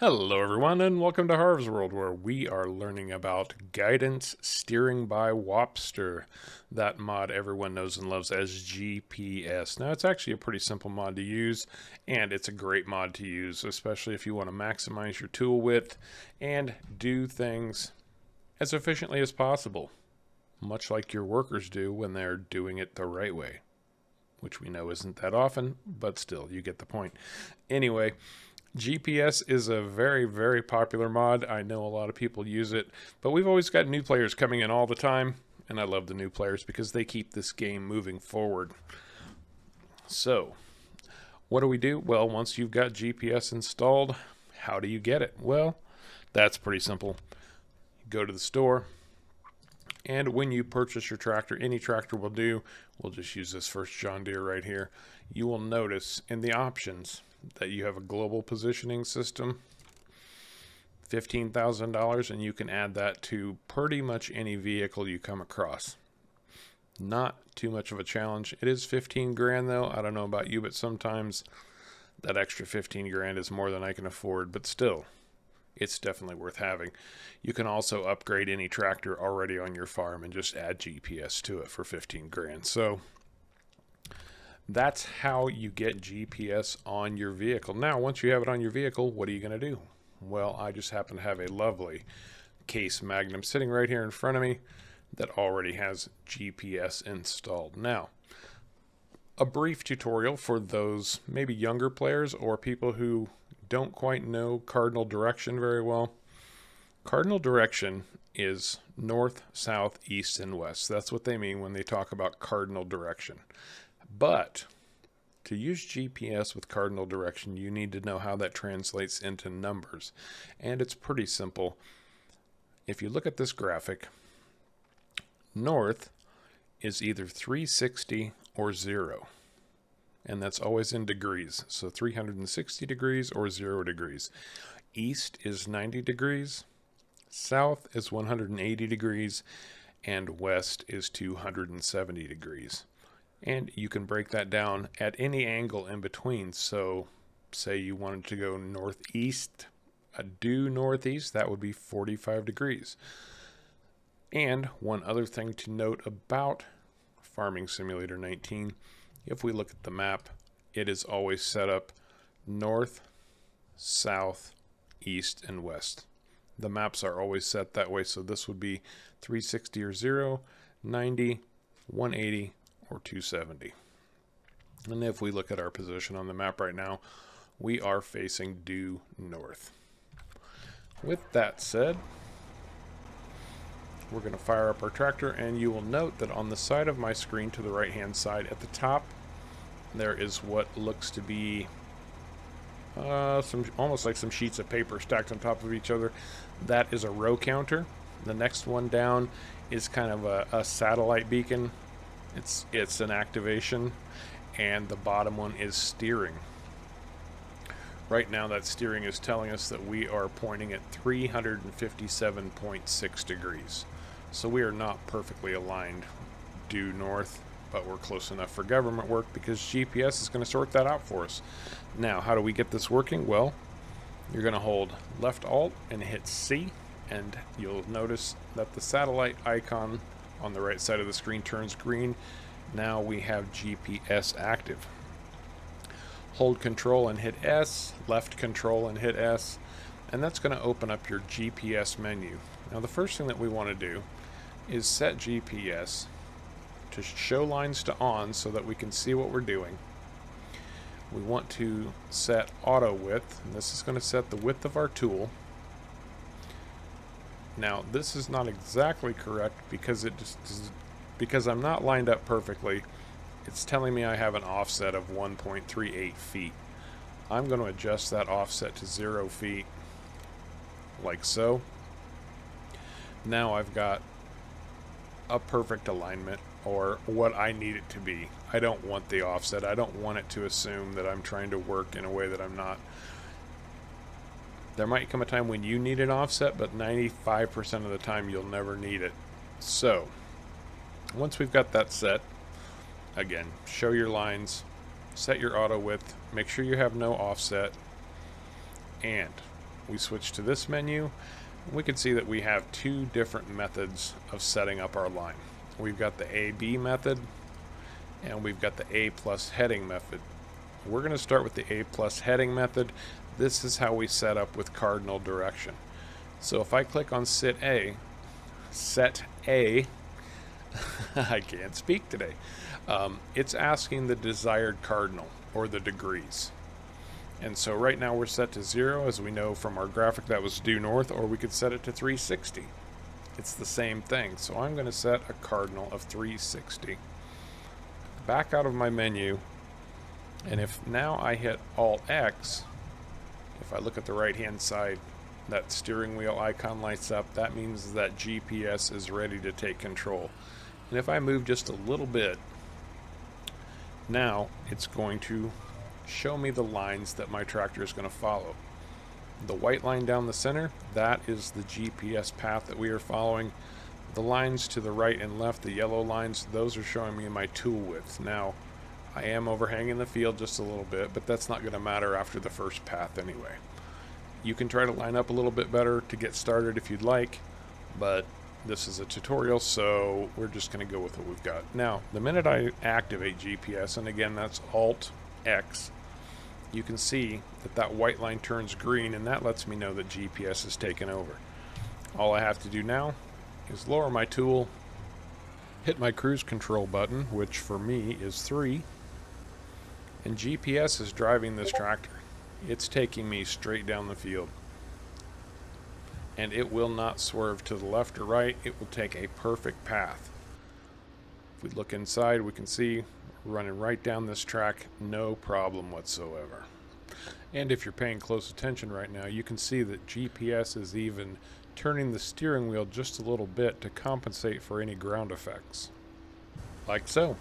Hello everyone and welcome to Harv's World where we are learning about guidance steering by Wopster, that mod everyone knows and loves as GPS. Now it's actually a pretty simple mod to use and it's a great mod to use especially if you want to maximize your tool width and do things as efficiently as possible, much like your workers do when they're doing it the right way, which we know isn't that often, but still you get the point. Anyway, GPS is a very, very popular mod. I know a lot of people use it, but we've always got new players coming in all the time, and I love the new players because they keep this game moving forward. So, what do we do? Well, once you've got GPS installed, how do you get it? Well, that's pretty simple. go to the store, and when you purchase your tractor, any tractor will do, we'll just use this first John Deere right here, you will notice in the options that you have a global positioning system, $15,000, and you can add that to pretty much any vehicle you come across. Not too much of a challenge. It is 15 grand though. I don't know about you, but sometimes that extra 15 grand is more than I can afford, but still, it's definitely worth having. You can also upgrade any tractor already on your farm and just add GPS to it for 15 grand. So that's how you get GPS on your vehicle. Now, once you have it on your vehicle, what are you going to do? Well, I just happen to have a lovely case Magnum sitting right here in front of me that already has GPS installed. Now, a brief tutorial for those maybe younger players or people who don't quite know cardinal direction very well. Cardinal direction is north, south, east, and west. That's what they mean when they talk about cardinal direction. But to use GPS with cardinal direction, you need to know how that translates into numbers. And it's pretty simple. If you look at this graphic, north is either 360 or 0. And that's always in degrees. So 360 degrees or 0 degrees. East is 90 degrees. South is 180 degrees. And west is 270 degrees and you can break that down at any angle in between. So say you wanted to go northeast, due northeast, that would be 45 degrees. And one other thing to note about Farming Simulator 19, if we look at the map, it is always set up north, south, east, and west. The maps are always set that way, so this would be 360 or 0, 90, 180, or 270. And if we look at our position on the map right now, we are facing due north. With that said, we're going to fire up our tractor and you will note that on the side of my screen to the right hand side at the top there is what looks to be uh, some almost like some sheets of paper stacked on top of each other. That is a row counter. The next one down is kind of a, a satellite beacon it's it's an activation, and the bottom one is steering. Right now, that steering is telling us that we are pointing at 357.6 degrees. So we are not perfectly aligned due north, but we're close enough for government work because GPS is going to sort that out for us. Now, how do we get this working? Well, you're going to hold left alt and hit C, and you'll notice that the satellite icon on the right side of the screen turns green. Now we have GPS active. Hold control and hit S, left control and hit S, and that's going to open up your GPS menu. Now the first thing that we want to do is set GPS to show lines to on so that we can see what we're doing. We want to set auto width, and this is going to set the width of our tool now, this is not exactly correct because it just because I'm not lined up perfectly. It's telling me I have an offset of 1.38 feet. I'm going to adjust that offset to 0 feet like so. Now I've got a perfect alignment or what I need it to be. I don't want the offset. I don't want it to assume that I'm trying to work in a way that I'm not. There might come a time when you need an offset, but 95% of the time you'll never need it. So, once we've got that set, again, show your lines, set your auto width, make sure you have no offset, and we switch to this menu, we can see that we have two different methods of setting up our line. We've got the AB method and we've got the A plus heading method. We're going to start with the A plus heading method. This is how we set up with cardinal direction. So if I click on sit A, set A, I can't speak today. Um, it's asking the desired cardinal or the degrees. And so right now we're set to zero, as we know from our graphic that was due north, or we could set it to 360. It's the same thing. So I'm going to set a cardinal of 360. Back out of my menu, and if now I hit Alt X, if I look at the right hand side, that steering wheel icon lights up. That means that GPS is ready to take control. And if I move just a little bit, now it's going to show me the lines that my tractor is going to follow. The white line down the center, that is the GPS path that we are following. The lines to the right and left, the yellow lines, those are showing me my tool width. Now, I am overhanging the field just a little bit, but that's not going to matter after the first path anyway. You can try to line up a little bit better to get started if you'd like, but this is a tutorial, so we're just going to go with what we've got. Now, the minute I activate GPS, and again, that's Alt X, you can see that that white line turns green, and that lets me know that GPS is taken over. All I have to do now is lower my tool, hit my cruise control button, which for me is 3, and GPS is driving this tractor. It's taking me straight down the field. And it will not swerve to the left or right. It will take a perfect path. If we look inside, we can see running right down this track, no problem whatsoever. And if you're paying close attention right now, you can see that GPS is even turning the steering wheel just a little bit to compensate for any ground effects. Like so.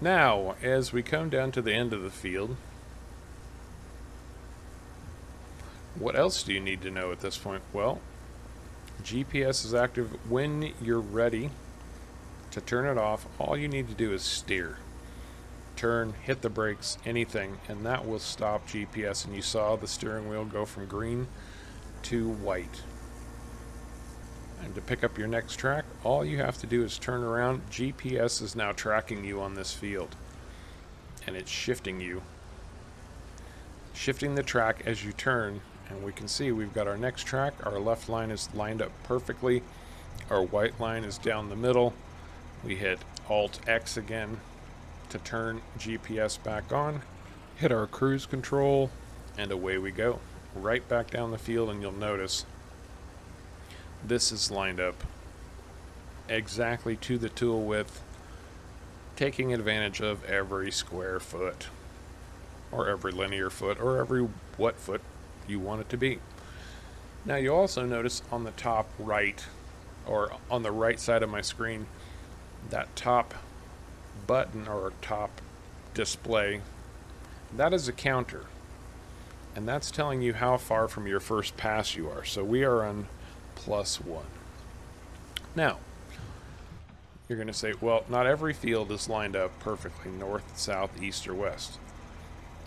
Now, as we come down to the end of the field, what else do you need to know at this point? Well, GPS is active when you're ready to turn it off. All you need to do is steer. Turn, hit the brakes, anything, and that will stop GPS. And you saw the steering wheel go from green to white. And to pick up your next track, all you have to do is turn around. GPS is now tracking you on this field. And it's shifting you. Shifting the track as you turn. And we can see we've got our next track. Our left line is lined up perfectly. Our white line is down the middle. We hit Alt X again to turn GPS back on. Hit our cruise control. And away we go. Right back down the field and you'll notice this is lined up exactly to the tool width, taking advantage of every square foot, or every linear foot, or every what foot you want it to be. Now you also notice on the top right, or on the right side of my screen, that top button or top display, that is a counter. And that's telling you how far from your first pass you are. So we are on plus 1. Now, you're going to say, well, not every field is lined up perfectly north, south, east, or west.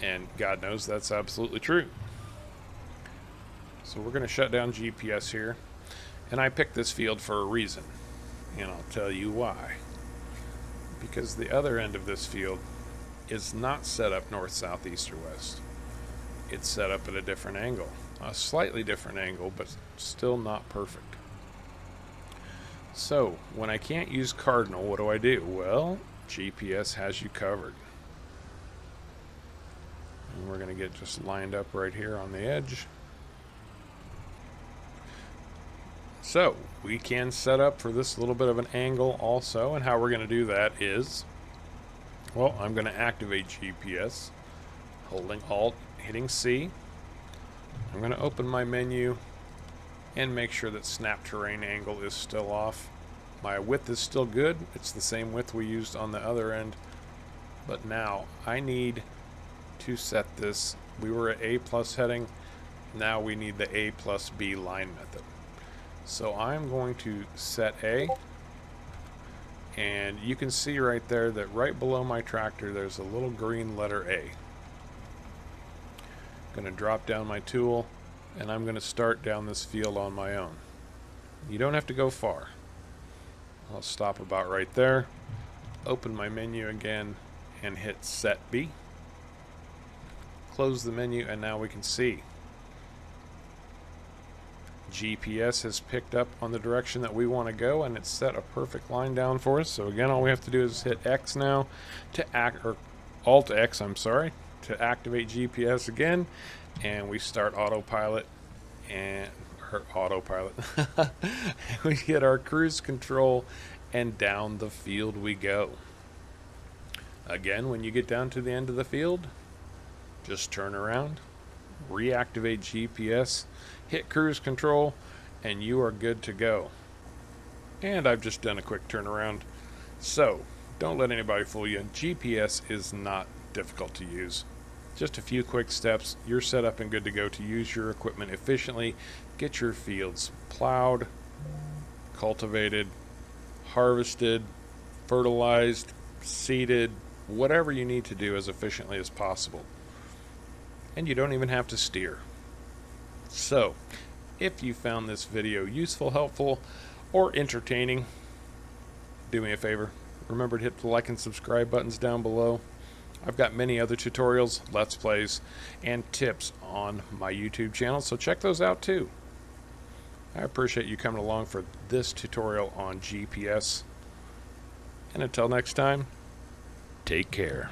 And God knows that's absolutely true. So we're going to shut down GPS here. And I picked this field for a reason. And I'll tell you why. Because the other end of this field is not set up north, south, east, or west. It's set up at a different angle a slightly different angle, but still not perfect. So, when I can't use cardinal, what do I do? Well, GPS has you covered. And we're going to get just lined up right here on the edge. So, we can set up for this little bit of an angle also, and how we're going to do that is, well, I'm going to activate GPS, holding Alt, hitting C, I'm going to open my menu and make sure that snap terrain angle is still off. My width is still good. It's the same width we used on the other end. But now I need to set this. We were at A plus heading. Now we need the A plus B line method. So I'm going to set A And you can see right there that right below my tractor there's a little green letter A. Going to drop down my tool and I'm going to start down this field on my own. You don't have to go far. I'll stop about right there, open my menu again, and hit Set B. Close the menu, and now we can see. GPS has picked up on the direction that we want to go, and it's set a perfect line down for us. So again, all we have to do is hit X now to act, or Alt X, I'm sorry, to activate GPS again, and we start autopilot and her autopilot. we get our cruise control and down the field we go. Again, when you get down to the end of the field, just turn around, reactivate GPS, hit cruise control, and you are good to go. And I've just done a quick turnaround. So, don't let anybody fool you. GPS is not difficult to use. Just a few quick steps, you're set up and good to go to use your equipment efficiently, get your fields plowed, cultivated, harvested, fertilized, seeded, whatever you need to do as efficiently as possible. And you don't even have to steer. So, if you found this video useful, helpful, or entertaining, do me a favor. Remember to hit the like and subscribe buttons down below. I've got many other tutorials, let's plays, and tips on my YouTube channel, so check those out too. I appreciate you coming along for this tutorial on GPS. And until next time, take care.